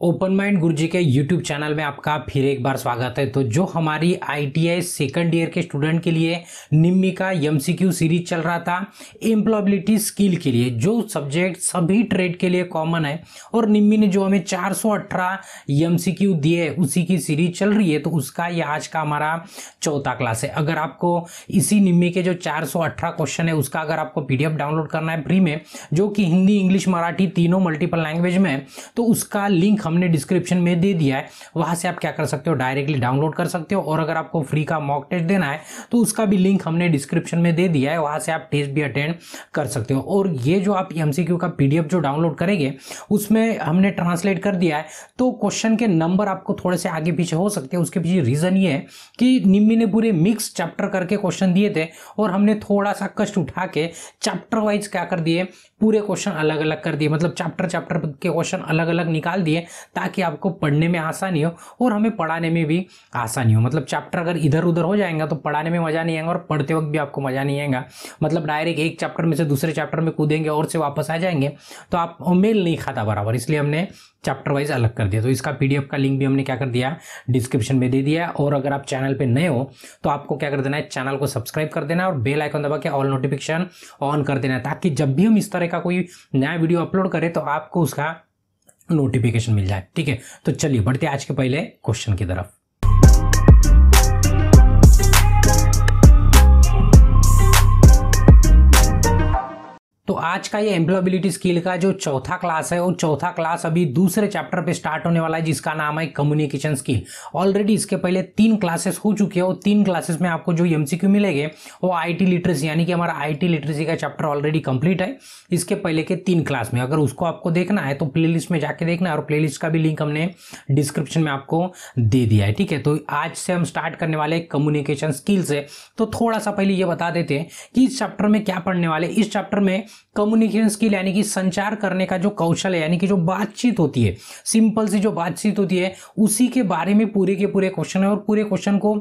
Open mind गुरुजी के YouTube channel में आपका फिर एक बार स्वागत है। तो जो हमारी आईटीआई सेकंड ईयर के स्टूडेंट के लिए निम्मी का एमसीक्यू सीरीज़ चल रहा था एम्प्लॉयबिलिटी स्किल के लिए, जो सब्जेक्ट सभी ट्रेड के लिए कॉमन है, और निम्मी ने जो हमें 418 एमसीक्यू दिए, उसी की सीरीज़ चल रही है तो उसका ये आज का हमारा चौथा क्लास है। अगर आपको इसी निम्मी के जो चार सौ अठारह क्वेश्चन है, उसका अगर आपको पीडीएफ डाउनलोड करना है फ्री में, जो कि हिंदी, इंग्लिश, मराठी तीनों मल्टीपल लैंग्वेज में तो उसका लिंक हमने डिस्क्रिप्शन में दे दिया है, वहाँ से आप क्या कर सकते हो? डायरेक्टली डाउनलोड कर सकते हो और अगर आपको फ्री का मॉक टेस्ट देना है तो उसका भी लिंक हमने डिस्क्रिप्शन में दे दिया है, वहाँ से आप टेस्ट भी अटेंड कर सकते हो। और ये जो आप एमसीक्यू का पीडीएफ जो डाउनलोड करेंगे, उसमें हमने ट्रांसलेट कर दिया है तो क्वेश्चन के नंबर आपको थोड़े से आगे पीछे हो सकते हैं। उसके पीछे रीजन ये है कि निम्मी ने पूरे मिक्स चैप्टर करके क्वेश्चन दिए थे और हमने थोड़ा सा कष्ट उठा के चैप्टर वाइज क्या कर दिए? पूरे क्वेश्चन अलग अलग कर दिए मतलब चैप्टर चैप्टर के क्वेश्चन अलग अलग निकाल दिए ताकि आपको पढ़ने में आसानी हो और हमें पढ़ाने में भी आसानी हो। मतलब चैप्टर अगर इधर उधर हो जाएगा तो पढ़ाने में मज़ा नहीं आएगा और पढ़ते वक्त भी आपको मज़ा नहीं आएगा। मतलब डायरेक्ट एक चैप्टर में से दूसरे चैप्टर में कूदेंगे और से वापस आ जाएँगे तो आप मेल नहीं खाता बराबर, इसलिए हमने चैप्टर वाइज अलग कर दिया। तो इसका पीडीएफ का लिंक भी हमने क्या कर दिया? डिस्क्रिप्शन में दे दिया और अगर आप चैनल पे नए हो तो आपको क्या कर देना है? चैनल को सब्सक्राइब कर देना और बेल आइकन दबा के ऑल नोटिफिकेशन ऑन कर देना ताकि जब भी हम इस तरह का कोई नया वीडियो अपलोड करें तो आपको उसका नोटिफिकेशन मिल जाए ठीक है? तो चलिए बढ़ते आज के पहले क्वेश्चन की तरफ़। तो आज का ये एम्प्लॉयबिलिटी स्किल का जो चौथा क्लास है, वो चौथा क्लास अभी दूसरे चैप्टर पे स्टार्ट होने वाला है, जिसका नाम है कम्युनिकेशन स्किल ऑलरेडी इसके पहले तीन क्लासेस हो चुके हैं और तीन क्लासेस में आपको जो एमसीक्यू मिलेंगे, वो आईटी लिटरेसी यानी कि हमारा आईटी लिटरेसी का चैप्टर ऑलरेडी कंप्लीट है। इसके पहले के तीन क्लास में, अगर उसको आपको देखना है तो प्ले में जाके देखना है और प्ले का भी लिंक हमने डिस्क्रिप्शन में आपको दे दिया है, ठीक है? तो आज से हम स्टार्ट करने वाले कम्युनिकेशन स्किल से। तो थोड़ा सा पहले ये बता देते हैं कि इस चैप्टर में क्या पढ़ने वाले इस चैप्टर में कम्युनिकेशन स्किल यानी कि संचार करने का जो कौशल है, यानी कि जो बातचीत होती है सिंपल सी जो बातचीत होती है, उसी के बारे में पूरे के पूरे क्वेश्चन है और पूरे क्वेश्चन को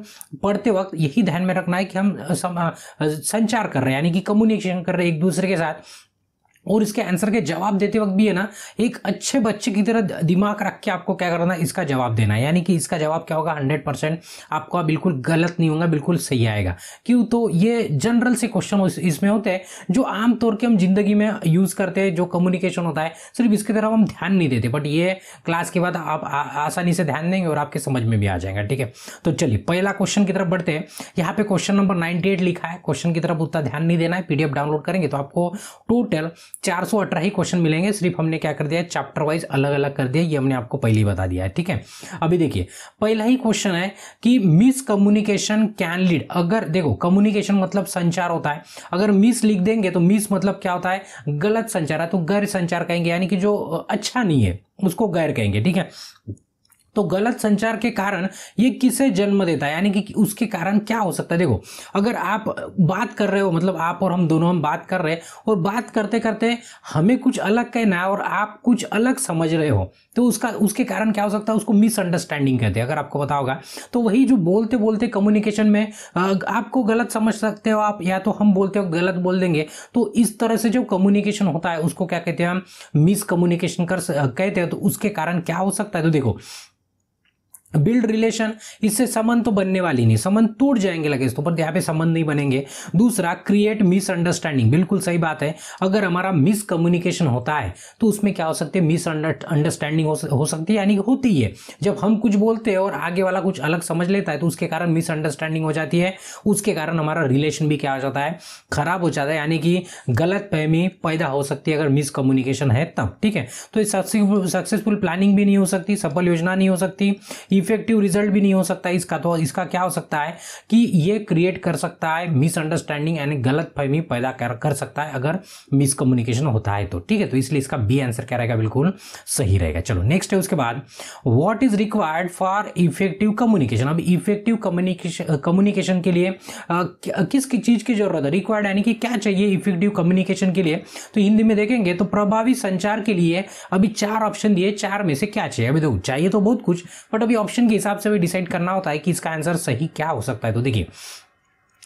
पढ़ते वक्त यही ध्यान में रखना है कि हम संचार कर रहे हैं, यानी कि कम्युनिकेशन कर रहे हैं एक दूसरे के साथ। और इसके आंसर के जवाब देते वक्त भी है ना एक अच्छे बच्चे की तरह दिमाग रख के आपको क्या करना है इसका जवाब देना है। यानी कि इसका जवाब क्या होगा? हंड्रेड परसेंट आपको बिल्कुल गलत नहीं होगा बिल्कुल सही आएगा। क्यों? तो ये जनरल से क्वेश्चन इसमें होते हैं जो आमतौर के हम ज़िंदगी में यूज़ करते हैं जो कम्युनिकेशन होता है सिर्फ़ इसकी तरफ़ हम ध्यान नहीं देते। बट ये क्लास के बाद आप आ, आसानी से ध्यान देंगे और आपके समझ में भी आ जाएगा ठीक है? तो चलिए पहला क्वेश्चन की तरफ़ बढ़ते हैं। यहाँ पे क्वेश्चन नंबर नाइनटी लिखा है। क्वेश्चन की तरफ़ उतना ध्यान नहीं देना है पीडीएफ डाउनलोड करेंगे तो आपको टोटल चार सौ अठारह ही क्वेश्चन मिलेंगे। सिर्फ़ हमने क्या कर दिया है? चैप्टर वाइज अलग अलग कर दिया। ये हमने आपको पहले ही बता दिया है, ठीक है? अभी देखिए, पहला ही क्वेश्चन है कि मिस कम्युनिकेशन कैन लीड अगर, देखो कम्युनिकेशन मतलब संचार होता है। अगर मिस लिख देंगे तो मिस मतलब क्या होता है? गलत संचार है। तो गैर संचार कहेंगे, यानी कि जो अच्छा नहीं है, उसको गैर कहेंगे, ठीक है? तो गलत संचार के कारण ये किसे जन्म देता है? यानी कि उसके कारण क्या हो सकता है? देखो, अगर आप बात कर रहे हो मतलब आप और हम दोनों हम बात कर रहे हैं और बात करते करते हमें कुछ अलग कहना है और आप कुछ अलग समझ रहे हो तो उसका, उसके कारण क्या हो सकता है? उसको मिसअंडरस्टैंडिंग कहते हैं, अगर आपको पता होगा। तो वही जो बोलते बोलते कम्युनिकेशन में आपको गलत समझ सकते हो आप, या तो हम बोलते हो, गलत बोल देंगे तो इस तरह से जो कम्युनिकेशन होता है, उसको क्या कहते हैं हम? मिसकम्युनिकेशन कर कहते हैं तो उसके कारण क्या हो सकता है? तो देखो बिल्ड रिलेशन इससे संबंध तो बनने वाली नहीं। संबंध टूट जाएँगे लगे तो पर यहाँ पे संबंध नहीं बनेंगे। दूसरा क्रिएट मिसअंडरस्टैंडिंग बिल्कुल सही बात है। अगर हमारा मिस कम्युनिकेशन होता है तो उसमें क्या हो सकती है? मिस अंडरस्टैंडिंग हो सकती है, यानी होती है जब हम कुछ बोलते हैं और आगे वाला कुछ अलग समझ लेता है तो उसके कारण मिसअंडरस्टैंडिंग हो जाती है। उसके कारण हमारा रिलेशन भी क्या हो जाता है? खराब हो जाता है, यानी कि गलत फहमी पैदा हो सकती है अगर मिस कम्युनिकेशन है तब, ठीक है? तो सक्सेसफुल प्लानिंग भी नहीं हो सकती, सफल योजना नहीं हो सकती। इफ़ेक्टिव रिज़ल्ट भी नहीं हो सकता इसका तो इसका क्या हो सकता है कि ये क्रिएट कर सकता है मिसअंडरस्टैंडिंग यानी गलत फहमी पैदा कर, कर सकता है अगर मिसकम्युनिकेशन होता है तो। ठीक है तो इसलिए इसका बी आंसर क्या रहेगा? बिल्कुल सही रहेगा। चलो नेक्स्ट है उसके बाद what is required for effective communication अब इफ़ेक्टिव कम्युनिकेशन कम्युनिकेशन के लिए आ, किस चीज़ की ज़रूरत है? रिक्वायर्ड यानी कि क्या चाहिए इफ़ेक्टिव कम्युनिकेशन के लिए? तो हिंदी में देखेंगे तो प्रभावी संचार के लिए अभी चार ऑप्शन दिए चार में से क्या चाहिए? अभी देखो चाहिए तो बहुत कुछ बट अभी ऑप्शन के हिसाब से भी डिसाइड करना होता है कि इसका आंसर सही क्या हो सकता है। तो देखिए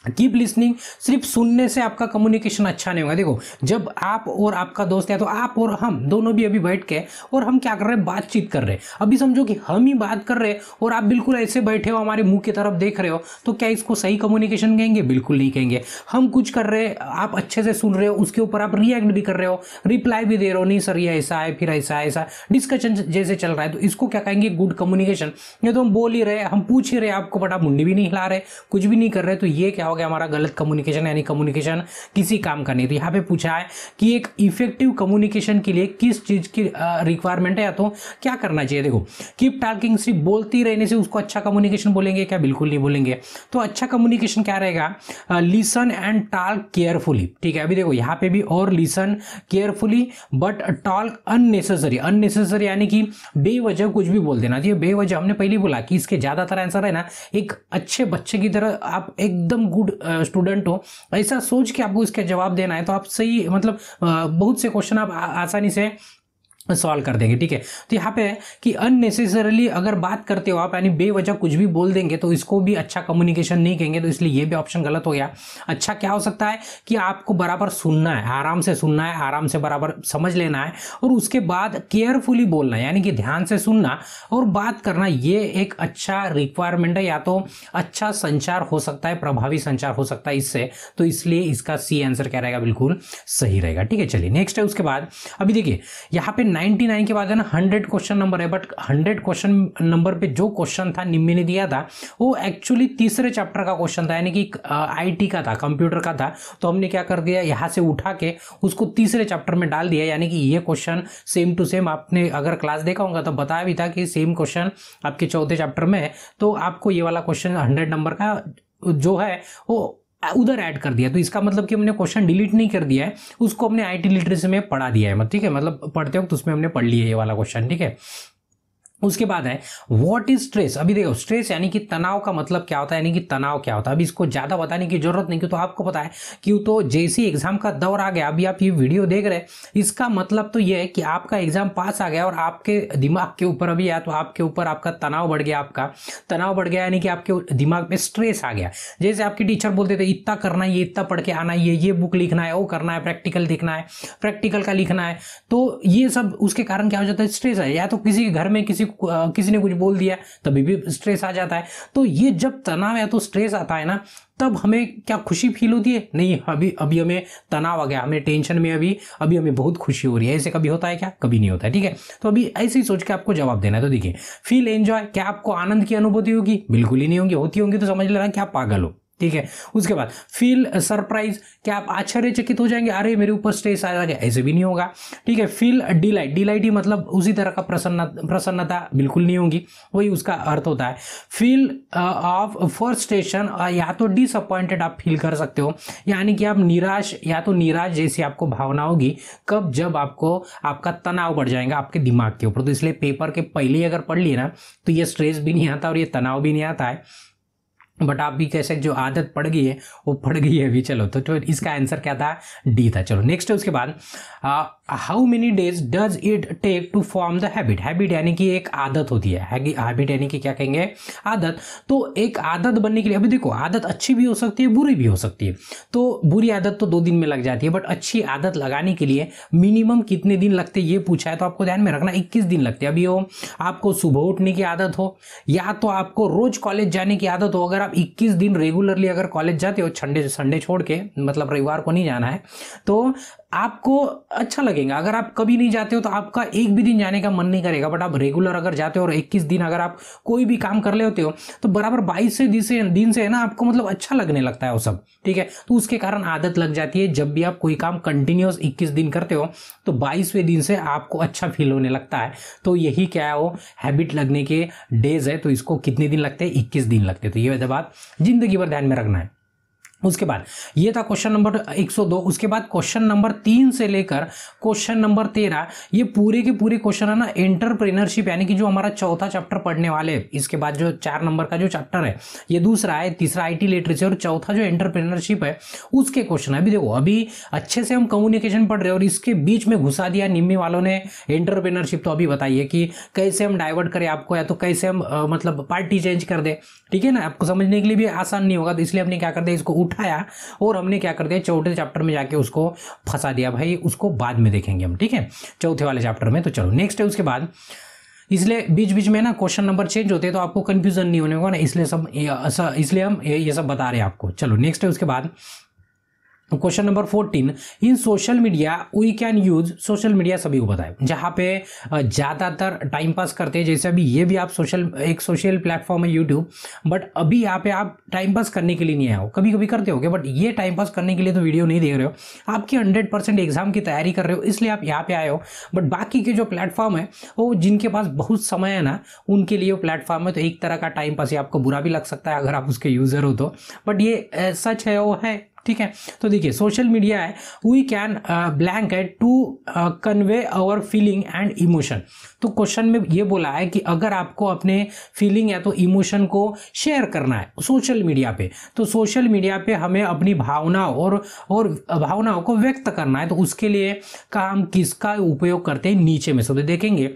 कीप लिसनिंग सिर्फ़ सुनने से आपका कम्युनिकेशन अच्छा नहीं होगा। देखो, जब आप और आपका दोस्त है तो आप और हम दोनों भी अभी बैठ के और हम क्या कर रहे हैं? बातचीत कर रहे हैं। अभी समझो कि हम ही बात कर रहे हैं और आप बिल्कुल ऐसे बैठे हो, हमारे मुँह की तरफ़ देख रहे हो तो क्या इसको सही कम्युनिकेशन कहेंगे? बिल्कुल नहीं कहेंगे। हम कुछ कर रहे हैं, आप अच्छे से सुन रहे हो, उसके ऊपर आप रिएक्ट भी कर रहे हो रिप्लाई भी दे रहे हो, नहीं सर, ये ऐसा है, फिर ऐसा है ऐसा। डिस्कशन जैसे चल रहा है तो इसको क्या कहेंगे? गुड कम्युनिकेशन ये तो हम बोल ही रहे हम पूछ ही रहे आपको बट मुंडी भी नहीं हिला रहे, कुछ भी नहीं कर रहे तो ये क्या हो गया हमारा गलत कम्युनिकेशन यानी कम्युनिकेशन किसी काम का नहीं। तो यहाँ पे पूछा है कि एक इफ़ेक्टिव कम्युनिकेशन के लिए किस चीज़ की रिक्वायरमेंट है? या तो क्या करना चाहिए? देखो कीप टॉकिंग सिर्फ़ बोलती रहने से उसको अच्छा कम्युनिकेशन बोलेंगे क्या? बिल्कुल नहीं बोलेंगे। तो अच्छा कम्युनिकेशन क्या रहेगा? लिसन एंड टॉक केयरफुली ठीक है, अभी देखो, यहाँ पे भी और listen carefully but talk unnecessary unnecessary यानी कि बेवजह कुछ भी बोल देना। चाहिए बेवजह हमने पहले बोला कि इसके ज़्यादातर आंसर है ना, एक अच्छे बच्चे की तरह आप एकदम गुड स्टूडेंट हो, ऐसा सोच के आपको इसके जवाब देना है। तो आप सही मतलब बहुत से क्वेश्चन आप आसानी से सॉल्व कर देंगे, ठीक है? तो यहाँ पे कि अननेसेसरली अगर बात करते हो आप, यानी बेवजह कुछ भी बोल देंगे तो इसको भी अच्छा कम्युनिकेशन नहीं कहेंगे तो इसलिए ये भी ऑप्शन गलत हो गया। अच्छा क्या हो सकता है कि आपको बराबर सुनना है, आराम से सुनना है, आराम से बराबर समझ लेना है, और उसके बाद केयरफुली बोलना यानी कि ध्यान से सुनना, और बात करना, ये एक अच्छा रिक्वायरमेंट है, या तो अच्छा संचार हो सकता है, प्रभावी संचार हो सकता है इससे तो इसलिए इसका सी आंसर क्या रहेगा? बिल्कुल सही रहेगा, ठीक है? चलिए नेक्स्ट है, उसके बाद। अभी देखिए, यहाँ पे 99 के बाद है ना 100 क्वेश्चन नंबर है बट 100 क्वेश्चन नंबर पे जो क्वेश्चन था, निम्मी ने दिया था, वो एक्चुअली तीसरे चैप्टर का क्वेश्चन था, यानी कि आईटी का था कंप्यूटर का था। तो हमने क्या कर दिया, यहाँ से उठा के उसको तीसरे चैप्टर में डाल दिया, यानी कि ये क्वेश्चन सेम टू सेम आपने अगर क्लास देखा होगा तो बताया भी था कि सेम क्वेश्चन आपके चौथे चैप्टर में है। तो आपको ये वाला क्वेश्चन हंड्रेड नंबर का जो है, वो उधर ऐड कर दिया। तो इसका मतलब कि हमने क्वेश्चन डिलीट नहीं कर दिया है, उसको हमने आईटी लिटरेसी में पढ़ा दिया है। मतलब ठीक है मतलब पढ़ते वक्त उसमें हमने पढ़ लिया ये वाला क्वेश्चन ठीक है? उसके बाद है व्हाट इज़ स्ट्रेस अभी देखो स्ट्रेस यानी कि तनाव का मतलब क्या होता है? यानी कि तनाव क्या होता है? अभी इसको ज़्यादा बताने की ज़रूरत नहीं, क्योंकि तो आपको पता है कि तो जैसे एग्ज़ाम का दौर आ गया, अभी आप ये वीडियो देख रहे हैं, इसका मतलब तो ये है कि आपका एग्ज़ाम पास आ गया और आपके दिमाग के ऊपर अभी आया तो आपके ऊपर आपका तनाव बढ़ गया, आपका तनाव बढ़ गया, यानी कि आपके दिमाग में स्ट्रेस आ गया। जैसे आपके टीचर बोलते थे, इतना करना है, ये इतना पढ़ के आना है, ये बुक लिखना है, वो करना है प्रैक्टिकल लिखना है प्रैक्टिकल का लिखना है तो ये सब उसके कारण क्या हो जाता है? स्ट्रेस है या तो किसी के घर में किसी किसी ने कुछ बोल दिया, तभी भी स्ट्रेस आ जाता है। तो ये जब तनाव या तो स्ट्रेस आता है ना, तब हमें क्या खुशी फील होती है? नहीं, अभी अभी हमें तनाव आ गया, हमें टेंशन में अभी अभी हमें बहुत खुशी हो रही है। ऐसे कभी होता है क्या? कभी नहीं होता है, ठीक है? तो अभी ऐसे ही सोच के आपको जवाब देना है। तो देखिए फील एंजॉय क्या आपको आनंद की अनुभूति होगी? बिल्कुल ही नहीं होगी, होती होंगी तो समझ लेना क्या पागल हो। ठीक है? उसके बाद फील सरप्राइज़ क्या आप आश्चर्यचकित हो जाएँगे? अरे, मेरे ऊपर स्ट्रेस आ गया ऐसे भी नहीं होगा। ठीक है? फील डिलाइट डिलाइट ही मतलब उसी तरह का प्रसन्न, प्रसन्नता बिल्कुल नहीं होगी। वही उसका अर्थ होता है। फील ऑफ़ फ़र्स्ट स्टेशन या तो डिसअपॉइंटेड आप फील कर सकते हो। यानी कि आप निराश, या तो निराश जैसी आपको भावना होगी, कब जब आपको, आपका तनाव बढ़ जाएगा आपके दिमाग के ऊपर। तो इसलिए पेपर के पहले अगर पढ़ लिए ना तो ये स्ट्रेस भी नहीं आता और ये तनाव भी नहीं आता है। बट आप भी कैसे जो आदत पड़ गई है वो पड़ गई है अभी। चलो तो, तो इसका आंसर क्या था? डी था। चलो नेक्स्ट है उसके बाद। How many days does it take to form the habit habit यानी कि एक आदत होती है। हैबिट यानी कि क्या कहेंगे? आदत। तो एक आदत बनने के लिए अभी देखो आदत अच्छी भी हो सकती है बुरी भी हो सकती है। तो बुरी आदत तो दो दिन में लग जाती है बट अच्छी आदत लगाने के लिए मिनिमम कितने दिन लगते ये पूछा है तो आपको ध्यान में रखना इक्कीस दिन लगते अभी हो आपको सुबह उठने की आदत हो या तो आपको रोज कॉलेज जाने की आदत हो अगर आप इक्कीस दिन रेगुलरली अगर कॉलेज जाते हो, संडे संडे छोड़ के मतलब रविवार को नहीं जाना है तो आपको अच्छा लगेगा। अगर आप कभी नहीं जाते हो तो आपका एक भी दिन जाने का मन नहीं करेगा। बट आप रेगुलर अगर जाते हो और 21 दिन अगर आप कोई भी काम कर ले होते हो तो बराबर 22 से दिन से दिन से है ना, आपको मतलब अच्छा लगने लगता है वो सब। ठीक है? तो उसके कारण आदत लग जाती है। जब भी आप कोई काम कंटिन्यूस इक्कीस दिन करते हो तो बाईसवें दिन से आपको अच्छा फील होने लगता है। तो यही क्या है वो? हैबिट लगने के डेज़ है। तो इसको कितने दिन लगते हैं? इक्कीस दिन लगते हैं। तो ये बात ज़िंदगी भर ध्यान में रखना है। उसके बाद, ये था क्वेश्चन नंबर 102 उसके बाद क्वेश्चन नंबर तीन से लेकर क्वेश्चन नंबर तेरह, ये पूरे के पूरे क्वेश्चन है ना एंटरप्रेनरशिप यानी कि जो हमारा चौथा चैप्टर पढ़ने वाले, इसके बाद जो चार नंबर का जो चैप्टर है, ये दूसरा है, तीसरा आईटी लिटरेचर और चौथा जो एंटरप्रेनरशिप है, उसके क्वेश्चन अभी देखो, अभी अच्छे से हम कम्युनिकेशन पढ़ रहे हैं और इसके बीच में घुसा दिया निम्मी वालों ने एंटरप्रेनरशिप तो अभी बताइए कि कैसे हम डाइवर्ट करें आपको, या तो कैसे हम मतलब पार्टी चेंज कर दे। ठीक है ना? आपको समझने के लिए भी आसान नहीं होगा तो इसलिए हमने क्या कर दिया, इसको उठाया और हमने क्या कर दिया, चौथे चैप्टर में जाके उसको फंसा दिया भाई, उसको बाद में देखेंगे हम, ठीक है? चौथे वाले चैप्टर में तो चलो नेक्स्ट है उसके बाद। इसलिए बीच बीच में ना क्वेश्चन नंबर चेंज होते हैं तो आपको कंफ्यूजन नहीं होने होगा ना, इसलिए सब इसलिए हम ये सब बता रहे हैं आपको। चलो नेक्स्ट है उसके बाद। Question number fourteen in social media we can use social media सभी को बताए जहाँ पे ज़्यादातर टाइम पास करते हैं, जैसे अभी ये भी आप सोशल एक सोशल प्लेटफॉर्म है यूट्यूब बट अभी यहाँ पे आप टाइम पास करने के लिए नहीं आए हो। कभी कभी करते हो बट ये टाइम पास करने के लिए तो वीडियो नहीं देख रहे हो। आपकी हंड्रेड परसेंट एग्ज़ाम की तैयारी कर रहे हो, इसलिए आप यहाँ पे आए हो। बट बाकी के जो प्लेटफॉर्म है, वो जिनके पास बहुत समय है ना, उनके लिए वो प्लेटफॉर्म है तो एक तरह का टाइम पास ही आपको बुरा भी लग सकता है अगर आप उसके यूज़र हो तो। बट ये सच है, वो है। ठीक है? तो देखिए सोशल मीडिया है वी कैन ब्लैंक है to convey our feeling and emotion तो क्वेश्चन में ये बोला है कि अगर आपको अपने फीलिंग या तो इमोशन को शेयर करना है सोशल मीडिया पे तो सोशल मीडिया पे हमें अपनी भावनाओं और और भावनाओं को व्यक्त करना है तो उसके लिए का हम किसका उपयोग करते हैं? नीचे में सब तो देखेंगे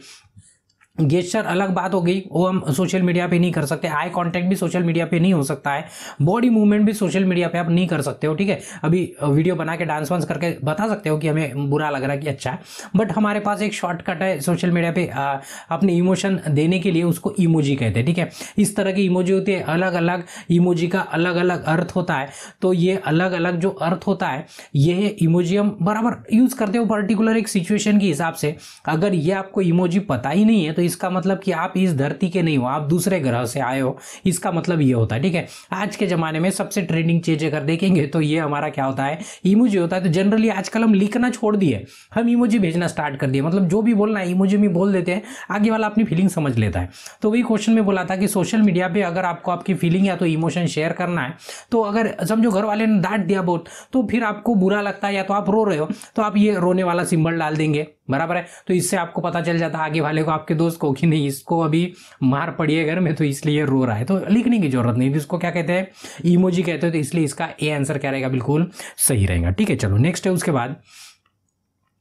गेस्टर अलग बात हो गई वो हम सोशल मीडिया पे नहीं कर सकते। आई कांटेक्ट भी सोशल मीडिया पे नहीं हो सकता है। बॉडी मूवमेंट भी सोशल मीडिया पे आप नहीं कर सकते हो ठीक है? अभी वीडियो बना के डांस वांस करके बता सकते हो कि हमें बुरा लग रहा है कि अच्छा है। बट हमारे पास एक शॉर्टकट है सोशल मीडिया पे आ, अपने इमोशन देने के लिए उसको इमोजी कहते हैं ठीक है? इस तरह की इमोजी होती है अलग अलग इमोजी का अलग अलग अर्थ होता है। तो ये अलग अलग जो अर्थ होता है ये इमोजी हम बराबर यूज़ करते हो पर्टिकुलर एक सिचुएशन के हिसाब से। अगर ये आपको इमोजी पता ही नहीं है तो इसका मतलब कि आप इस धरती के नहीं हो, आप दूसरे ग्रह से आए हो। इसका मतलब ये होता है, ठीक है? आज के ज़माने में सबसे ट्रेंडिंग चीज़ अगर देखेंगे तो ये हमारा क्या होता है? इमोजी होता है। तो जनरली आजकल हम लिखना छोड़ दिए। हम इमोजी भेजना स्टार्ट कर दिए। मतलब जो भी बोलना है इमोजी में बोल देते हैं। आगे वाला अपनी फीलिंग समझ लेता है। तो वही क्वेश्चन में बोला था कि सोशल मीडिया पर अगर आपको आपकी फीलिंग या तो इमोशन शेयर करना है तो अगर समझो घर वाले ने डांट दिया बहुत तो फिर आपको बुरा लगता है या तो आप रो रहे हो तो आप ये रोने वाला सिंबल डाल देंगे। बराबर है? तो इससे आपको पता चल जाता है आगे वाले को, आपके दोस्त को कि नहीं, इसको अभी मार पड़ी है घर में तो इसलिए रो रहा है। तो लिखने की ज़रूरत नहीं इसको क्या कहते हैं इमोजी कहते हैं तो इसलिए इसका ए आंसर क्या रहेगा? बिल्कुल सही रहेगा। ठीक है, चलो नेक्स्ट है, उसके बाद।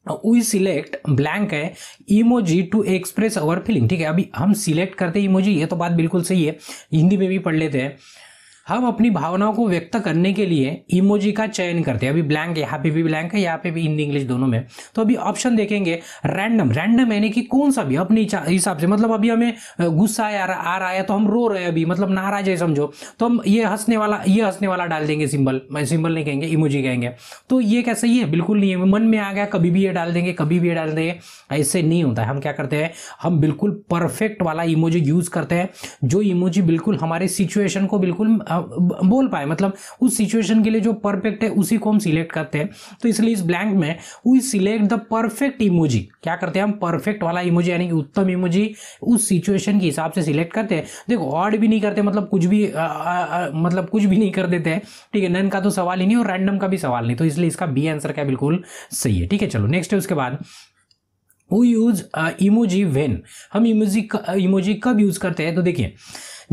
वी सिलेक्ट ब्लैंक है। Emoji to express our feeling ठीक है, अभी हम सिलेक्ट करते हैं इमोजी ये तो बात बिल्कुल सही है। हिंदी में भी पढ़ लेते हैं। हम अपनी भावनाओं को व्यक्त करने के लिए इमोजी का चयन करते हैं। अभी ब्लैंक है, यहाँ पे भी ब्लैंक है, यहाँ पे भी हिंदी इंग्लिश दोनों में। तो अभी ऑप्शन देखेंगे रैंडम रैंडम यानी कि कौन सा भी, अपनी हिसाब से। मतलब अभी हमें गुस्सा आ रहा आ रहा है तो हम रो रहे हैं अभी। मतलब नाराज़ है, समझो। तो हम ये हंसने वाला, ये हंसने वाला डाल देंगे सिंबल मैं सिंबल नहीं कहेंगे इमोजी कहेंगे। तो ये क्या सही है? बिल्कुल नहीं है। मन में आ गया, कभी भी ये डाल देंगे, कभी भी ये डाल देंगे। ऐसे नहीं होता है। हम क्या करते हैं, हम बिल्कुल परफेक्ट वाला इमोजी यूज़ करते हैं। जो इमोजी बिल्कुल हमारे सिचुएशन को बिल्कुल बोल पाए। मतलब उस सिचुएशन के लिए जो परफेक्ट है उसी को हम सिलेक्ट करते हैं। तो इसलिए इस ब्लैंक में we select the perfect emoji क्या करते हैं हम? परफेक्ट वाला इमोजी यानी कि उत्तम इमोजी उस सिचुएशन के हिसाब से सिलेक्ट करते हैं। देखो ऑड भी नहीं करते मतलब कुछ भी आ, आ, मतलब कुछ भी नहीं कर देते हैं। ठीक है नन का तो सवाल ही नहीं और रैंडम का भी सवाल नहीं। तो इसलिए इसका बी आंसर क्या बिल्कुल सही है। ठीक है चलो नेक्स्ट है उसके बाद। वो यूज़ इमोजी वेन हम इमोजी इमोजी कब यूज़ करते हैं? तो देखिए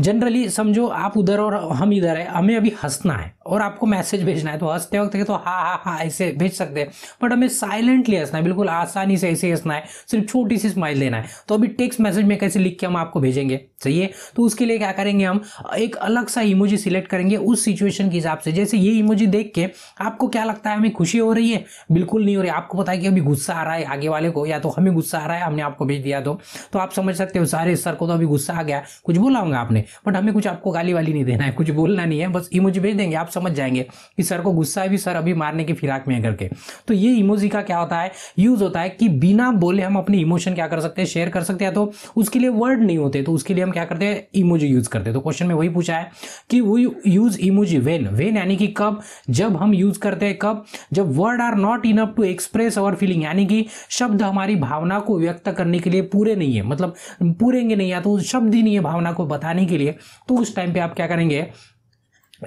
जनरली समझो आप उधर और हम इधर है, हमें अभी हंसना है और आपको मैसेज भेजना है तो हँसते वक्त तो हाँ हाँ हाँ ऐसे भेज सकते हैं। बट हमें साइलेंटली हंसना है, बिल्कुल आसानी से ऐसे हंसना है, सिर्फ़ छोटी सी स्माइल देना है। तो अभी टेक्स्ट मैसेज में कैसे लिख के हम आपको भेजेंगे? सही है? तो उसके लिए क्या करेंगे हम? एक अलग सा इमोजी सिलेक्ट करेंगे उस सिचुएशन के हिसाब से। जैसे ये इमोजी देख के आपको क्या लगता है, हमें खुशी हो रही है? बिल्कुल नहीं हो रही। आपको पता है कि अभी गुस्सा आ रहा है आगे वाले को, या तो हमें गुस्सा आ रहा है, हमने आपको भेज दिया तो। तो आप समझ सकते हो, सारे सर को तो अभी गुस्सा आ गया। कुछ बोला होगा आपने? बट हमें कुछ आपको गाली वाली नहीं देना है, कुछ बोलना नहीं है। बस इमोजी भेज देंगे, आप समझ जाएँगे कि सर को गुस्सा है भी सर अभी मारने की फिराक में है करके तो ये इमोजी का क्या होता है? यूज़ होता है कि बिना बोले हम अपने इमोशन क्या कर सकते हैं? शेयर कर सकते हैं। तो उसके लिए वर्ड नहीं होते तो उसके लिए हम क्या करते हैं? इमोजी यूज़ करते हैं। तो क्वेश्चन में वही पूछा है कि वो यूज़ इमोजी वेन वेन यानी कि कब? जब हम यूज़ करते हैं कब? जब word are not enough to express our feeling यानी कि शब्द हमारी भावना को व्यक्त करने के लिए पूरे नहीं है। मतलब पूरेंगे नहीं या तो शब्द ही नहीं है भावना को बताने के लिए। तो उस टाइम पे आप क्या करेंगे?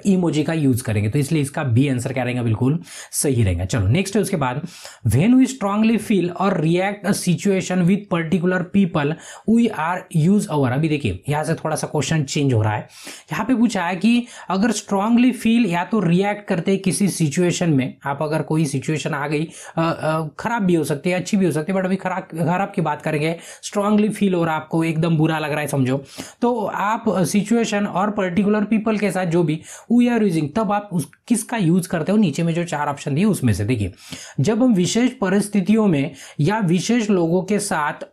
इमोजी का यूज़ करेंगे तो इसलिए इसका बी आंसर क्या रहेगा बिल्कुल सही रहेगा। चलो नेक्स्ट है उसके बाद when we strongly feel or react a situation with particular people we are use our अभी देखिए, यहाँ से थोड़ा सा क्वेश्चन चेंज हो रहा है। यहाँ पे पूछा है कि अगर स्ट्रांगली फील या तो रिएक्ट करते किसी सिचुएशन में, आप अगर कोई सिचुएशन आ गई खराब भी हो सकती है, अच्छी भी हो सकती है बट अभी खराब खराब की बात करेंगे स्ट्रांगली फील हो रहा है आपको, एकदम बुरा लग रहा है, समझो। तो आप सिचुएशन और पर्टिकुलर पीपल के साथ जो भी वी आर यूजिंग तब आप उस, किसका यूज़ करते हो? नीचे में जो चार ऑप्शन दिए, उसमें से देखिए। जब हम विशेष परिस्थितियों में या विशेष लोगों के साथ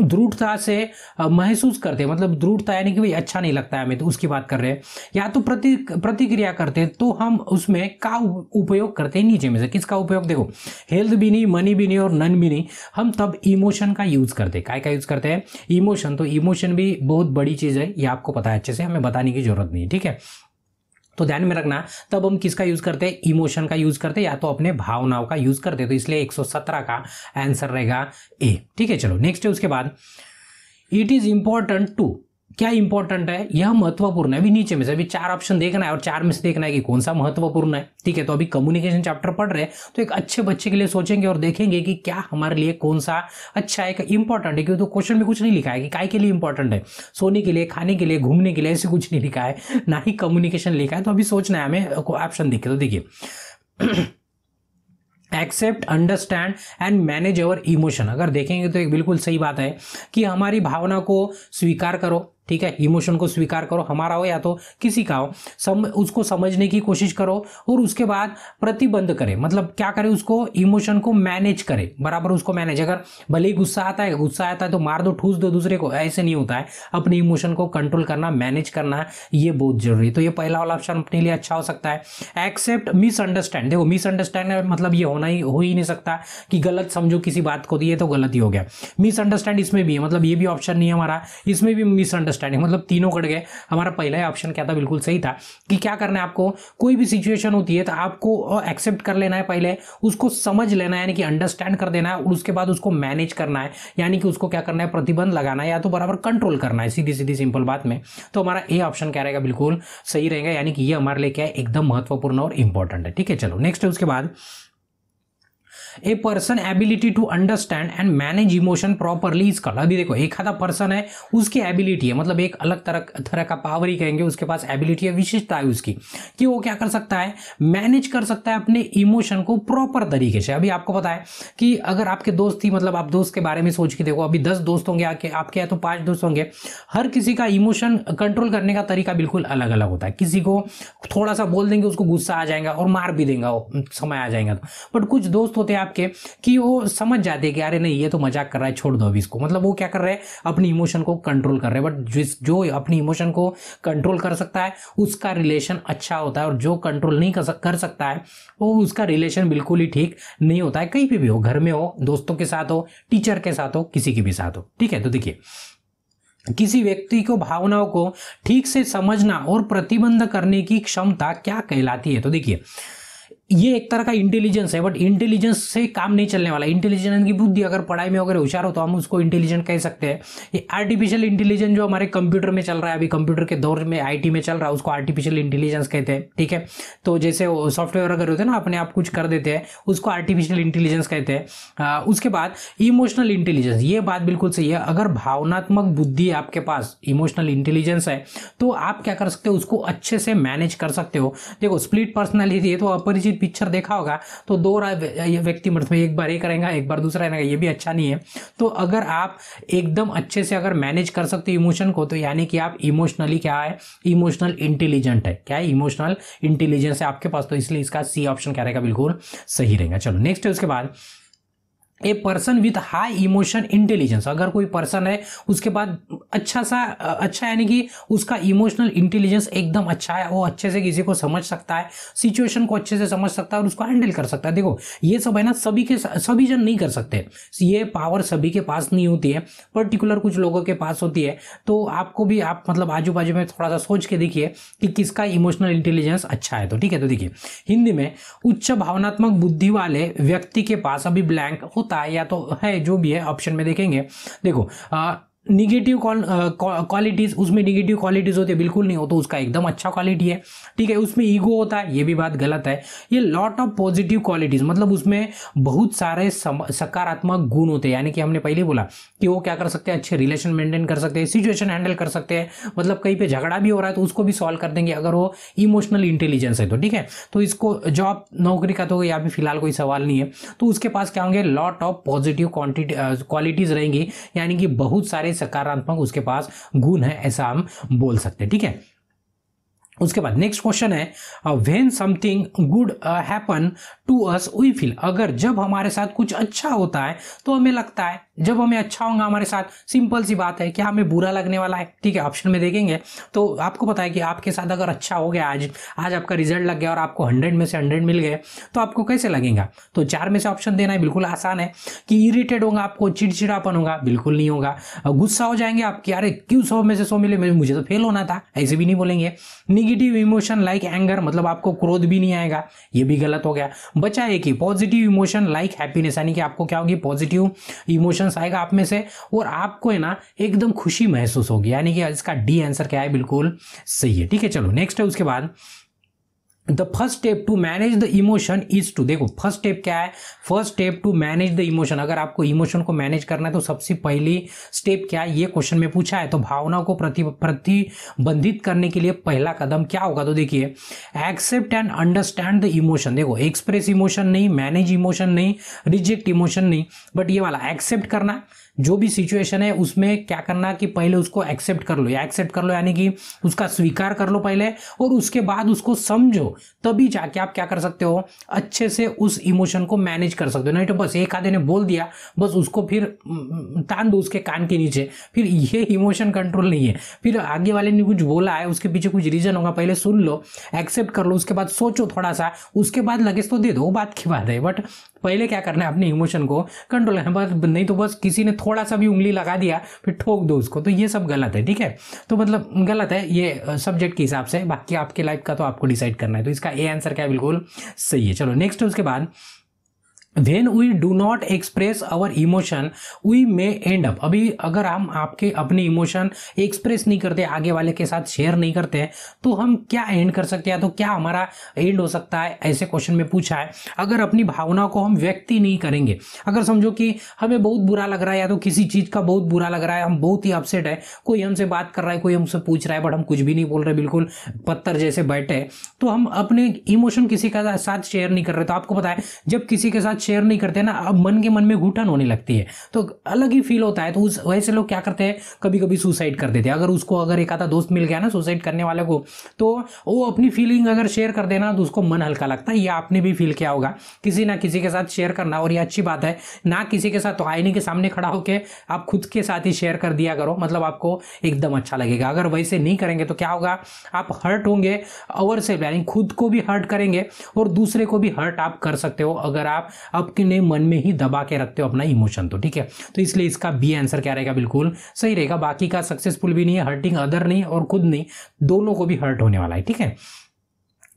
दृढ़ता से महसूस करते हैं मतलब दृढ़ता यानी कि भाई अच्छा नहीं लगता है हमें तो उसकी बात कर रहे हैं। या तो प्रति, प्रतिक्रिया करते हैं तो हम उसमें का उपयोग करते हैं नीचे में से। किसका उपयोग? देखो हेल्थ भी नहीं मनी भी नहीं और नन भी नहीं। हम तब इमोशन का यूज़ करते हैं। काय का यूज़ करते हैं? इमोशन तो इमोशन भी बहुत बड़ी चीज़ है, ये आपको पता है अच्छे से, हमें बताने की ज़रूरत नहीं है, ठीक है? तो ध्यान में रखना, तब हम किसका यूज़ करते हैं? इमोशन का यूज़ करते हैं, या तो अपने भावनाओं का यूज़ करते तो इसलिए 117 का आंसर रहेगा ए ठीक है, चलो नेक्स्ट है, उसके बाद इट इज़ इंपॉर्टेंट टू क्या इंपॉर्टेंट है? यह महत्वपूर्ण है। अभी नीचे में से, अभी चार ऑप्शन देखना है और चार में से देखना है कि कौन सा महत्वपूर्ण है। ठीक है तो अभी कम्युनिकेशन चैप्टर पढ़ रहे हैं तो एक अच्छे बच्चे के लिए सोचेंगे और देखेंगे कि क्या हमारे लिए कौन सा अच्छा है इंपॉर्टेंट है, क्योंकि तो क्वेश्चन में कुछ नहीं लिखा है कि काय के लिए इंपॉर्टेंट है। सोने के लिए, खाने के लिए, घूमने के लिए ऐसे कुछ नहीं लिखा है, ना ही कम्युनिकेशन लिखा है। तो अभी सोचना है, हमें ऑप्शन देखे तो देखिए accept understand and manage our emotion अगर देखेंगे तो एक बिल्कुल सही बात है कि हमारी भावना को स्वीकार करो ठीक है? इमोशन को स्वीकार करो, हमारा हो या तो किसी का हो। सम, उसको समझने की कोशिश करो और उसके बाद प्रतिबंध करें। मतलब क्या करें उसको? इमोशन को मैनेज करें। बराबर उसको मैनेज अगर भले ही गुस्सा आता है, गुस्सा आता है तो मार दो, ठूस दो दूसरे को। ऐसे नहीं होता है। अपने इमोशन को कंट्रोल करना मैनेज करना ये बहुत ज़रूरी है। तो ये पहला वाला ऑप्शन अपने लिए अच्छा हो सकता है। एक्सेप्ट मिसअंडरस्टैंड देखो मिसअंडरस्टैंड मतलब ये होना ही, हो ही नहीं सकता कि गलत समझो, किसी बात को दिए तो गलत ही हो गया। मिसअंडरस्टैंड इसमें भी है। मतलब ये भी ऑप्शन नहीं है हमारा। इसमें भी मिसअंडरस्टैंड अंडरस्टैंडिंग मतलब तीनों कट गए। हमारा पहला ऑप्शन क्या था? बिल्कुल सही था कि क्या करना है आपको? कोई भी सिचुएशन होती है तो आपको एक्सेप्ट कर लेना है पहले, उसको समझ लेना है, यानी कि अंडरस्टैंड कर देना है, और उसके बाद उसको मैनेज करना है। यानी कि उसको क्या करना है? प्रतिबंध लगाना है या तो बराबर कंट्रोल करना है सीधी सीधी सिंपल बात में। तो हमारा ए ऑप्शन क्या रहेगा? बिल्कुल सही रहेगा। यानी कि ये हमारे लिए क्या है? एकदम महत्वपूर्ण और इंपॉर्टेंट है। ठीक है, चलो नेक्स्ट है उसके बाद। A person ability to understand and manage emotion properly is called अभी देखो, एक आधा पर्सन है, उसकी एबिलिटी है मतलब एक अलग तरह तरह का पावर ही कहेंगे, उसके पास एबिलिटी है विशिष्टता है उसकी, कि वो क्या कर सकता है मैनेज कर सकता है अपने इमोशन को प्रॉपर तरीके से। अभी आपको पता है कि अगर आपके दोस्त थी मतलब आप दोस्त के बारे में सोच के देखो, अभी दस दोस्त होंगे, आपके आपके या तो पाँच दोस्त होंगे, हर किसी का इमोशन कंट्रोल करने का तरीका बिल्कुल अलग अलग होता है। किसी को थोड़ा सा बोल देंगे, उसको गुस्सा आ जाएगा और मार भी देंगे समय आ जाएगा। बट कुछ दोस्त होते हैं आपके कि वो समझ जाते हैं कि अरे नहीं ये तो मज़ाक कर रहा है छोड़ दो अभी इसको। मतलब वो क्या कर रहे हैं अपनी इमोशन को कंट्रोल कर रहे हैं। बट जिस जो अपनी इमोशन को कंट्रोल कर सकता है उसका रिलेशन अच्छा होता है। और जो कंट्रोल नहीं कर, कर सकता है वो उसका रिलेशन बिल्कुल ही ठीक नहीं होता है। कहीं पर भी हो घर में हो दोस्तों के साथ हो टीचर के साथ हो किसी के भी साथ हो। ठीक है? तो देखिए किसी व्यक्ति को भावनाओं को ठीक से समझना और प्रतिबंध करने की क्षमता क्या कहलाती है? तो देखिए ये एक तरह का इंटेलिजेंस है बट इंटेलिजेंस से काम नहीं चलने वाला। इंटेलिजेंस की बुद्धि अगर पढ़ाई में अगर होशियार हो तो हम उसको इंटेलिजेंट कह सकते हैं। ये आर्टिफिशियल इंटेलिजेंस जो हमारे कंप्यूटर में चल रहा है, अभी कंप्यूटर के दौर में आईटी में चल रहा है, उसको आर्टिफिशियल इंटेलिजेंस कहते हैं, ठीक है? तो जैसे सॉफ्टवेयर अगर होते हैं ना, अपने आप कुछ कर देते हैं, उसको आर्टिफिशियल इंटेलिजेंस कहते हैं। उसके बाद इमोशनल इंटेलिजेंस ये बात बिल्कुल सही है। अगर भावनात्मक बुद्धि आपके पास इमोशनल इंटेलिजेंस है तो आप क्या कर सकते हो, उसको अच्छे से मैनेज कर सकते हो। देखो स्प्लिट पर्सनैलिटी है तो अपरिचित पिक्चर देखा होगा तो दो व्यक्ति मतलब एक बार एक रहेगा एक बार दूसरा रहेगा ये भी अच्छा नहीं है। तो अगर आप एकदम अच्छे से अगर मैनेज कर सकते हो इमोशन को तो यानी कि आप इमोशनली क्या है? इमोशनल इंटेलिजेंट है। क्या है? इमोशनल इंटेलिजेंस है आपके पास तो इसलिए इसका सी ऑप्शन क्या रहेगा? बिल्कुल सही रहेगा। चलो नेक्स्ट है, उसके बाद a person with high emotion intelligence अगर कोई पर्सन है, उसके बाद अच्छा सा अच्छा यानी कि उसका इमोशनल इंटेलिजेंस एकदम अच्छा है, वो अच्छे से किसी को समझ सकता है सिचुएशन को अच्छे से समझ सकता है और उसको हैंडल कर सकता है। देखो, ये सब है ना, सभी के सभी जन नहीं कर सकते। ये पावर सभी के पास नहीं होती है पर्टिकुलर कुछ लोगों के पास होती है। तो आपको भी, आप मतलब आजू बाजू में थोड़ा सा सोच के देखिए कि किसका इमोशनल इंटेलिजेंस अच्छा है। तो ठीक है तो देखिए, हिंदी में, उच्च भावनात्मक बुद्धि वाले व्यक्ति के पास, अभी ब्लैंक होता है या तो है जो भी है ऑप्शन में देखेंगे। देखो निगेटिव क्वालिटीज उसमें निगेटिव क्वालिटीज होती है बिल्कुल नहीं हो तो उसका एकदम अच्छा क्वालिटी है। ठीक है, उसमें ईगो होता है, ये भी बात गलत है। ये लॉट ऑफ़ पॉजिटिव क्वालिटीज मतलब उसमें बहुत सारे सकारात्मक गुण होते हैं। यानी कि हमने पहले बोला कि वो क्या कर सकते हैं, अच्छे रिलेशन मेंटेन कर सकते हैं सिचुएशन हैंडल कर सकते हैं। मतलब कहीं पर झगड़ा भी हो रहा है तो उसको भी सॉल्व कर देंगे, अगर वो इमोशनल इंटेलिजेंस है तो। ठीक है तो इसको जॉब नौकरी का तो यहाँ भी फ़िलहाल कोई सवाल नहीं है। तो उसके पास क्या होंगे लॉट ऑफ़ पॉजिटिव क्वालिटीज रहेंगी। यानी कि बहुत सारे सकारात्मक उसके पास गुण है ऐसा हम बोल सकते हैं ठीक है? उसके बाद नेक्स्ट क्वेश्चन है when something good happen to us we feel अगर जब हमारे साथ कुछ अच्छा होता है तो हमें लगता है, जब हमें अच्छा होगा हमारे साथ सिंपल सी बात है क्या हमें बुरा लगने वाला है, ठीक है ऑप्शन में देखेंगे तो आपको पता है कि आपके साथ अगर अच्छा हो गया, आज आज आपका रिज़ल्ट लग गया और आपको हंड्रेड में से हंड्रेड मिल गए तो आपको कैसे लगेगा? तो चार में से ऑप्शन देना है, बिल्कुल आसान है कि इरिटेड होगा आपको, चिड़चिड़ापन होगा, बिल्कुल नहीं होगा। गुस्सा हो जाएँगे आप कि अरे क्यों सौ में से सौ मिले, मुझे तो फेल होना था, ऐसे भी नहीं बोलेंगे। निगेटिव इमोशन लाइक एंगर मतलब आपको क्रोध भी नहीं आएगा, ये भी गलत हो गया। बचा एक ही पॉजिटिव इमोशन लाइक हैप्पीनेस यानी कि आपको क्या होगी? पॉजिटिव इमोशंस आएगा आप में से, और आपको है ना, एकदम खुशी महसूस होगी। यानी कि इसका डी आंसर क्या है? बिल्कुल सही है। ठीक है, चलो नेक्स्ट है, उसके बाद the first step to manage the emotion is to देखो फ़र्स्ट स्टेप क्या है? First step to manage the emotion अगर आपको इमोशन को मैनेज करना है तो सबसे पहली स्टेप क्या है? ये क्वेश्चन में पूछा है। तो भावना को प्रति, प्रतिबंधित करने के लिए पहला कदम क्या होगा? तो देखिए accept and understand the emotion देखो एक्सप्रेस इमोशन नहीं मैनेज इमोशन नहीं रिजेक्ट इमोशन नहीं बट ये वाला एक्सेप्ट करना जो भी सिचुएशन है, उसमें क्या करना कि पहले उसको एक्सेप्ट कर लो, या एक्सेप्ट कर लो यानी कि उसका स्वीकार कर लो पहले और उसके बाद उसको समझो, तभी जाके आप क्या कर सकते हो, अच्छे से उस इमोशन को मैनेज कर सकते हो। नहीं तो बस एक आधे ने बोल दिया, बस उसको फिर तान दो उसके कान के नीचे। फिर ये इमोशन कंट्रोल नहीं है। फिर आगे वाले ने कुछ बोला है, उसके पीछे कुछ रीजन होगा, पहले सुन लो एक्सेप्ट कर लो, उसके बाद सोचो थोड़ा सा उसके बाद लगे तो दे दो बात की बात है। बट पहले क्या करना है, अपने इमोशन को कंट्रोल करना बस, नहीं तो बस किसी ने थोड़ा सा भी उंगली लगा दिया, फिर ठोक दो उसको। तो ये सब गलत है, ठीक है? तो मतलब गलत है ये सब्जेक्ट के हिसाब से। बाकी आपके लाइफ का तो आपको डिसाइड करना है। तो इसका ए आंसर क्या है? बिल्कुल सही है। चलो नेक्स्ट उसके बाद। When we do not express our emotion we may end up अभी अगर हम आपके अपने इमोशन एक्सप्रेस नहीं करते, आगे वाले के साथ शेयर नहीं करते तो हम क्या एंड कर सकते हैं? तो क्या हमारा एंड हो सकता है? ऐसे क्वेश्चन में पूछा है। अगर अपनी भावना को हम व्यक्ति नहीं करेंगे, अगर समझो कि हमें बहुत बुरा लग रहा है या तो किसी चीज़ का बहुत बुरा लग रहा है, हम बहुत ही अपसेट है, कोई हमसे बात कर रहा है, कोई हमसे पूछ रहा है बट हम कुछ भी नहीं बोल रहे, बिल्कुल पत्थर जैसे बैठे तो हम अपने इमोशन किसी का साथ शेयर नहीं कर रहे। तो आपको पता है, जब किसी के साथ शेयर नहीं करते ना, अब मन के मन में घुटन होने लगती है। तो अलग ही फील होता है तो उस वैसे लोग क्या करते हैं कभी कभी सुसाइड कर देते हैं। अगर उसको, अगर एक आधा दोस्त मिल गया ना सुसाइड करने वाले को तो वो अपनी फीलिंग अगर शेयर कर देना तो उसको मन हल्का लगता है। ये आपने भी फील किया होगा। किसी ना किसी के साथ शेयर करना, और ये अच्छी बात है, ना किसी के साथ तो आईने के सामने खड़ा होकर आप खुद के साथ ही शेयर कर दिया करो मतलब आपको एकदम अच्छा लगेगा। अगर वैसे नहीं करेंगे तो क्या होगा, आप हर्ट होंगे ओवर से यानी खुद को भी हर्ट करेंगे, और दूसरे को भी हर्ट आप कर सकते हो। अगर आप अपने मन में ही दबा के रखते हो अपना इमोशन तो ठीक है? तो इसलिए इसका बी आंसर क्या रहेगा? बिल्कुल सही रहेगा। बाकी का सक्सेसफुल भी नहीं है हर्टिंग अदर नहीं और खुद नहीं, दोनों को भी हर्ट होने वाला है, ठीक है?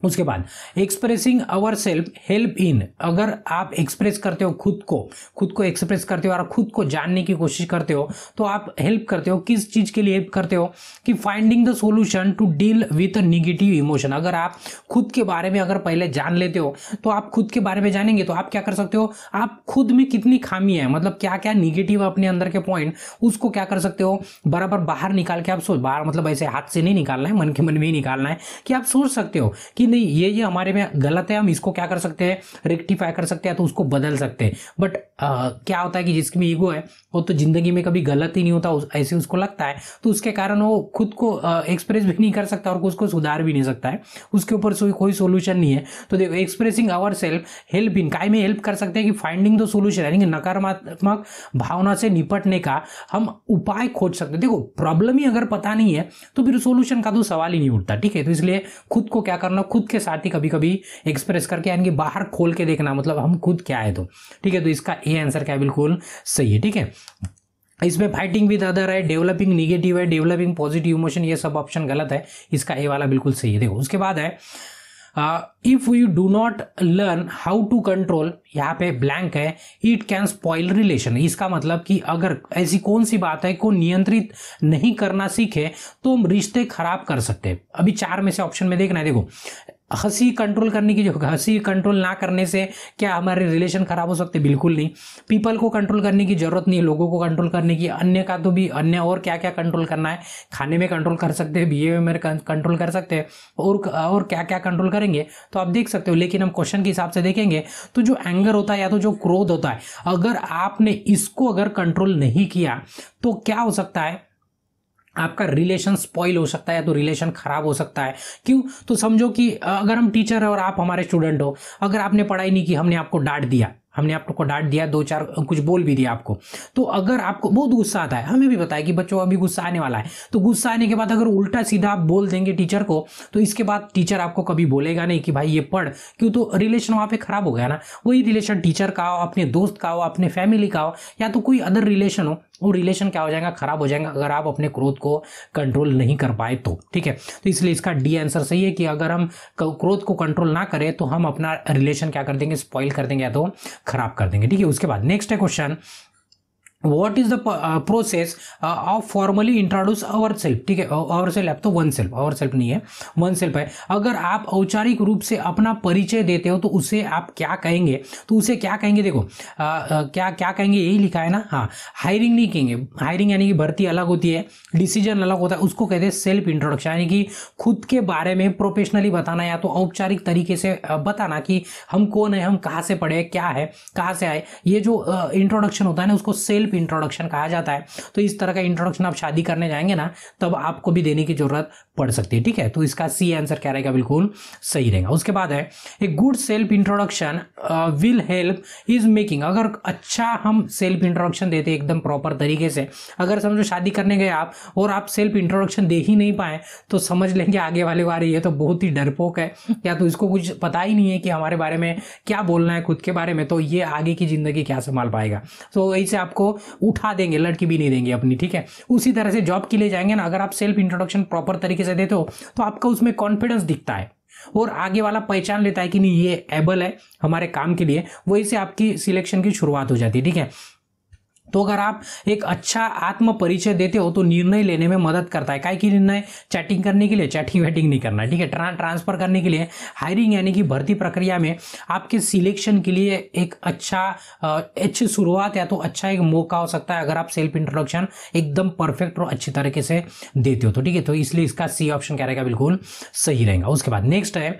उसके बाद expressing our self help in अगर आप एक्सप्रेस करते हो खुद को खुद को एक्सप्रेस करते हो और खुद को जानने की कोशिश करते हो तो आप हेल्प करते हो, किस चीज़ के लिए हेल्प करते हो? कि finding the solution to deal with negative emotion अगर आप खुद के बारे में अगर पहले जान लेते हो तो आप खुद के बारे में जानेंगे तो आप क्या कर सकते हो? आप खुद में कितनी खामी है मतलब क्या क्या निगेटिव अपने अंदर के पॉइंट उसको क्या कर सकते हो? बराबर बाहर निकाल के आप सोच बाहर मतलब ऐसे हाथ से नहीं निकालना है, मन के मन में ही निकालना है, कि आप सोच सकते हो कि नहीं ये ये हमारे में गलत है हम इसको क्या कर सकते हैं? रेक्टिफाई कर सकते हैं तो उसको बदल सकते हैं। बट क्या होता है कि जिसकी में ईगो है वो तो ज़िंदगी में कभी गलत ही नहीं होता उस, ऐसे उसको लगता है। तो उसके कारण वो खुद को एक्सप्रेस भी नहीं कर सकता और उसको सुधार भी नहीं सकता है। उसके ऊपर कोई सोल्यूशन नहीं है। तो देखो expressing our self help in काय में हेल्प कर सकते हैं कि फाइंडिंग द सोल्यूशन यानी कि नकारात्मक भावना से निपटने का हम उपाय खोज सकते हैं। देखो प्रॉब्लम ही अगर पता नहीं है तो फिर सोल्यूशन का तो सवाल ही नहीं उठता ठीक है? तो इसलिए खुद को क्या करना खुद के साथ ही कभी कभी एक्सप्रेस करके यानी कि बाहर खोल के देखना मतलब हम खुद क्या है तो। ठीक है तो इसका ए आंसर क्या बिल्कुल सही है, ठीक है? इसमें फाइटिंग विद अदर है डेवलपिंग निगेटिव है डेवलपिंग पॉजिटिव इमोशन ये सब ऑप्शन गलत है। इसका ए वाला बिल्कुल सही है। देखो, उसके बाद है if you do not learn how to control यहाँ पे ब्लैंक है इट कैन स्पॉइल रिलेशन इसका मतलब कि अगर ऐसी कौन सी बात है को नियंत्रित नहीं करना सीखे तो हम रिश्ते खराब कर सकते हैं। अभी चार में से ऑप्शन में देखना है, देखो हँसी कंट्रोल करने की जो हँसी कंट्रोल ना करने से क्या हमारे रिलेशन खराब हो सकते? बिल्कुल नहीं। पीपल को कंट्रोल करने की ज़रूरत नहीं, लोगों को कंट्रोल करने की। अन्य का तो भी, अन्य और क्या क्या कंट्रोल करना है? खाने में कंट्रोल कर सकते हैं बिहेवियर में कंट्रोल कर सकते हैं, और और क्या क्या कंट्रोल करेंगे? तो आप देख सकते हो, लेकिन हम क्वेश्चन के हिसाब से देखेंगे तो जो एंगर होता है या तो जो क्रोध होता है, अगर आपने इसको अगर कंट्रोल नहीं किया तो क्या हो सकता है? आपका रिलेशन स्पॉइल हो सकता है या तो रिलेशन खराब हो सकता है। क्यों? तो समझो कि अगर हम टीचर हैं और आप हमारे स्टूडेंट हो, अगर आपने पढ़ाई नहीं की, हमने आपको डांट दिया। हमने आपको डांट दिया, दो चार कुछ बोल भी दिया आपको। तो अगर आपको बहुत गुस्सा आता है, हमें भी है कि बच्चों, अभी गुस्सा आने वाला है। तो गुस्सा आने के बाद अगर उल्टा सीधा आप बोल देंगे टीचर को तो इसके बाद टीचर आपको कभी बोलेगा नहीं कि भाई ये पढ़, क्यों तो रिलेशन वहाँ पे खराब हो गया ना। वही रिलेशन टीचर का हो, अपने दोस्त का हो, अपने फैमिली का हो, या तो कोई अदर रिलेशन हो, वो रिलेशन क्या हो जाएगा? खराब हो जाएगा अगर आप अपने क्रोध को कंट्रोल नहीं कर पाए तो ठीक है? तो इसलिए इसका डी आंसर सही है कि अगर हम क्रोध को कंट्रोल ना करें तो हम अपना रिलेशन क्या कर देंगे? स्पॉइल कर देंगे। या तो खराब कर देंगे। ठीक है उसके बाद नेक्स्ट है question what is the process of formally introduce our self ठीक है अवर सेल्फ तो वन सेल्फ अवर सेल्फ नहीं है वन सेल्फ है। अगर आप औपचारिक रूप से अपना परिचय देते हो तो उसे आप क्या कहेंगे? तो उसे क्या कहेंगे? देखो आ, आ, क्या क्या कहेंगे? यही लिखा है ना? हाँ हायरिंग नहीं कहेंगे। हायरिंग यानी कि भर्ती अलग होती है डिसीज़न अलग होता है उसको कहते हैं सेल्फ इंट्रोडक्शन यानी कि खुद के बारे में प्रोफेशनली बताना या तो औपचारिक तरीके से बताना कि हम कौन है हम कहाँ से पढ़े क्या है कहाँ से आए। ये जो इंट्रोडक्शन होता है ना उसको सेल्फ इंट्रोडक्शन कहा जाता है। तो इस तरह का इंट्रोडक्शन आप शादी करने जाएँगे ना, तब आपको भी देने की ज़रूरत पड़ सकती है, ठीक है? तो इसका सी आंसर क्या रहेगा बिल्कुल सही रहेगा। उसके बाद है a good self introduction will help is making अगर अच्छा हम सेल्फ इंट्रोडक्शन देते एकदम प्रॉपर तरीके से, अगर समझो शादी करने गए आप और आप सेल्फ इंट्रोडक्शन दे ही नहीं पाए तो समझ लेंगे आगे वाले बारे, ये तो बहुत ही डरपोक है। या तो इसको कुछ पता ही नहीं है कि हमारे बारे में क्या बोलना है, खुद के बारे में तो ये आगे की ज़िंदगी क्या संभाल पाएगा। तो वही से आपको उठा देंगे, लड़की भी नहीं देंगे अपनी, ठीक है? उसी तरह से जॉब के लिए जाएँगे ना, अगर आप सेल्फ इंट्रोडक्शन प्रॉपर तरीके से देते हो तो आपका उसमें कॉन्फिडेंस दिखता है। और आगे वाला पहचान लेता है कि नहीं, ये एबल है हमारे काम के लिए, वही से आपकी सिलेक्शन की शुरुआत हो जाती है, ठीक है? तो अगर आप एक अच्छा आत्म परिचय देते हो तो निर्णय लेने में मदद करता है। काय की निर्णय? चैटिंग करने के लिए, चैटिंग वैटिंग नहीं करना, ठीक है? ट्रां, ट्रांसफ़र करने के लिए, हायरिंग यानी कि भर्ती प्रक्रिया में आपके सिलेक्शन के लिए एक अच्छा अच्छी शुरुआत या तो अच्छा एक मौका हो सकता है अगर आप सेल्फ इंट्रोडक्शन एकदम परफेक्ट और अच्छी तरीके से देते हो तो ठीक है? तो इसलिए इसका सी ऑप्शन क्या? रहेगा बिल्कुल सही रहेगा। उसके बाद नेक्स्ट है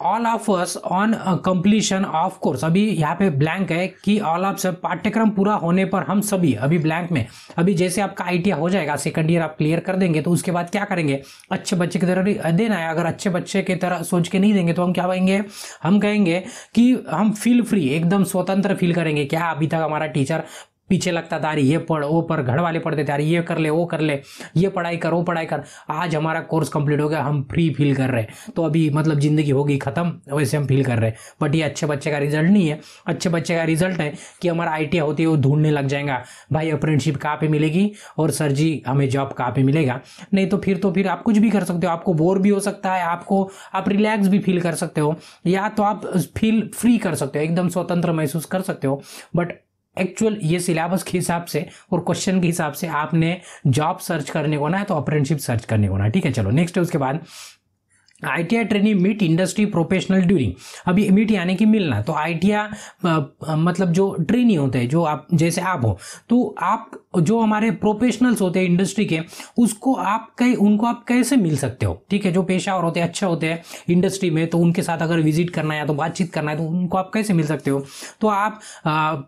all of us on completion of course अभी यहाँ पे ब्लैंक है कि ऑल ऑफ़ सब पाठ्यक्रम पूरा होने पर हम सभी, अभी ब्लैंक में, अभी जैसे आपका IT हो जाएगा सेकंड ईयर आप क्लियर कर देंगे तो उसके बाद क्या करेंगे? अच्छे बच्चे की तरह देना है। अगर अच्छे बच्चे की तरह सोच के नहीं देंगे तो हम क्या कहेंगे? हम कहेंगे कि हम फील फ्री एकदम स्वतंत्र फील करेंगे। क्या अभी तक हमारा टीचर पीछे लगता था अरे ये पढ़, वो पढ़, घर वाले पढ़ते थे अरे ये कर ले, वो कर ले, ये पढ़ाई कर, वो पढ़ाई कर। आज हमारा कोर्स कंप्लीट हो गया, हम फ्री फील कर रहे हैं। तो अभी मतलब ज़िंदगी होगी ख़त्म, वैसे हम फील कर रहे हैं। बट ये अच्छे बच्चे का रिज़ल्ट नहीं है। अच्छे बच्चे का रिज़ल्ट है कि हमारा आई टी होती है वो ढूँढने लग जाएगा। भाई अप्रेंटशिप कहाँ पर मिलेगी? और, सर जी, हमें जॉब कहाँ पर मिलेगा? नहीं तो फिर तो फिर आप कुछ भी कर सकते हो। आपको बोर भी हो सकता है, आपको, आप रिलैक्स भी फील कर सकते हो। या तो आप फील फ्री कर सकते हो, एकदम स्वतंत्र महसूस कर सकते हो। बट एक्चुअल ये सिलेबस के हिसाब से और क्वेश्चन के हिसाब से आपने जॉब सर्च करने को ना है तो अप्रेंटशिप सर्च करने को ना ठीक है, चलो नेक्स्ट है, उसके बाद I T I training meet industry professional during अभी मीट यानी कि मिलना तो आई टी आई मतलब जो ट्रेनिंग होते हैं, जो आप, जैसे आप हो तो आप जो हमारे प्रोफेशनल्स होते हैं इंडस्ट्री के, उसको आप कहीं उनको आप कैसे मिल सकते हो? ठीक है, जो पेशावर होते हैं, अच्छे होते हैं इंडस्ट्री में तो उनके साथ अगर विज़िट करना है या तो बातचीत करना है तो उनको आप कैसे मिल सकते हो? तो आप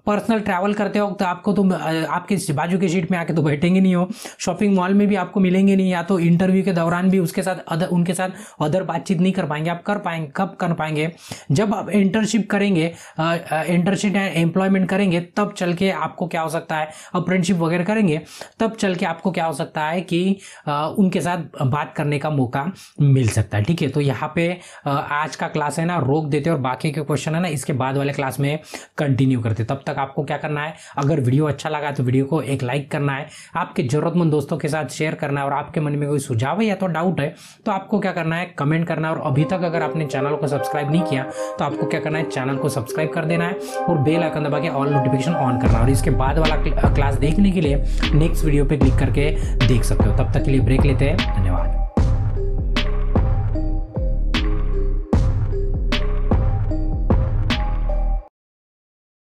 पर्सनल ट्रैवल करते हो तो आपको तो आपके बाजू के सीट में आके तो बैठेंगे नहीं हो। शॉपिंग मॉल में भी आपको मिलेंगे नहीं, या तो इंटरव्यू के दौरान भी उसके साथ अदर उनके साथ अदर बातचीत नहीं कर पाएँगे। आप कर पाएँगे, कब कर पाएँगे? जब आप इंटर्नशिप करेंगे इंटर्नशिप एंड एम्प्लॉयमेंट करेंगे, तब चल के आपको क्या हो सकता है? अप्रेंटशिप वगैरह करेंगे, तब चल के आपको क्या हो सकता है कि उनके साथ बात करने का मौका मिल सकता है, ठीक है? तो यहाँ पे आज का क्लास है ना, रोक देते और बाकी के क्वेश्चन है ना, इसके बाद वाले क्लास में कंटिन्यू करते तब तक आपको क्या करना है, अगर वीडियो अच्छा लगा तो वीडियो को एक लाइक करना है, आपके जरूरतमंद दोस्तों के साथ शेयर करना है और आपके मन में कोई सुझाव है या तो डाउट है तो आपको क्या करना है कमेंट करना है और अभी तक अगर आपने चैनल को सब्सक्राइब नहीं किया तो आपको क्या करना है चैनल को सब्सक्राइब कर देना है और बेल आइकन दबा के ऑल नोटिफिकेशन ऑन करना है और इसके बाद वाला क्लास देखने के लिए नेक्स्ट वीडियो पर क्लिक करके देख सकते हो। तब तक के लिए ब्रेक लेते हैं। धन्यवाद।